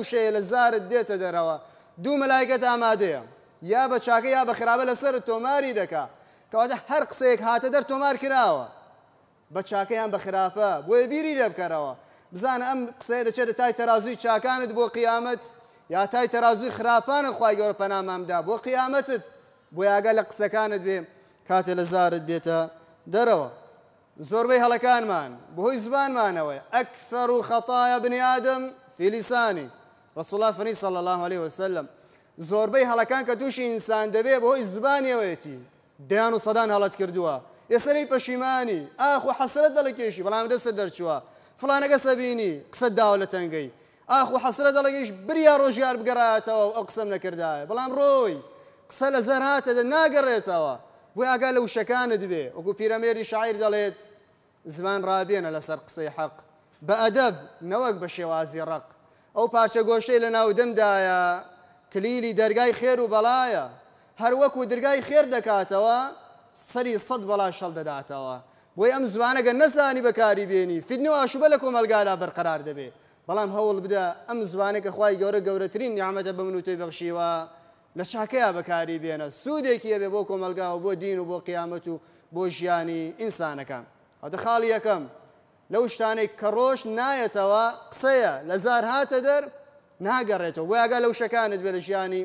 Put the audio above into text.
وشەیە لە زارت دێتە دەرەوە دوو مەلایکەت ئامادەیە یا بە چاکە یا بە خراپە لەسەرت تۆماری دەکا کەواتە هەر قسەیەک هاتە دەر تۆمار کراوە بە چاکە یان بە خراپە بۆیە بیری لێ بکەرەوە بزانە ئەم قسەیە دەچێتە تای تەرازوی چاکانت بۆ قیامەت یا تای تەرازوی خراپانە خوای گەورە پەنامامدا بۆ قیامەتت بۆ یاگە لە قسەکانت بێ کاتێ لە زارت دێتە دەرەوە زۆربەی هەڵەکانمان بەهۆی زمانمانەوەیە، اکثر خطایا ابن آدم فی لسانه، رسول اللە فەرمی صلی اللە علیە وسلم، زۆربەی هەڵەکان کە تووشی ئینسان دەبێت بەهۆی زمانیەوەیەتی، دەیان و سەدان هەڵەت کردووە، ئێستا لێی پەشیمانی، ئاخ و حەسرەت دەڵێکێشی، بەڵام دەستت دەرچووە، فڵانەکەس ئەبینی، قسەت داوە لە تەنگەی، ئاخ و حەسرەت دەڵێ گەیش بریا ڕۆژگار بگەڕایەتەوە و ئەو قسەم نەکردایە بەڵام ڕۆی قسە لە زەر هاتە دە ناگەڕێتەوە بۆی ئاگا لە وشەکانت بێ وەکو پیرەمێری شاعیر دەڵێت زمان ڕابێنە لەسەر قسەی حەق بە ئەدەب نەوەک بە شێوازی ڕق ئەو پارچە گۆشەی لە ناو دەمدایە کلیلی دەرگای خێر و بەڵایە هەر وەکو درگای خێر دەکاتەوە سەری سەد بەڵاش هەڵدەداتەوە بۆیە ئەم زمانە گەر نەزانی بەکاری بێنی فیتنە و ئاشوبە لە کۆمەلگادا بەرقەرار دەبێ بەڵام هەوڵ بدە ئەم زمانە کە خوای گەورە گەورەترین نیعمەتە بە من و تۆی بەخشیوە لە چاکەیا بەکاری بێنە سودێکی ئەبێ بۆ کۆمەلگا و بۆ دین و بۆ قیامەت و بۆ ژیانی ئینسانەکان ئەوتە خاڵی یەکەم لەو شتانەی کە ڕۆژ نایەتەوە قسەیە لە زار هاتە دەر ناگەڕێتەوە بۆ ئاگا لەو شەکانت بێ لە ژیانی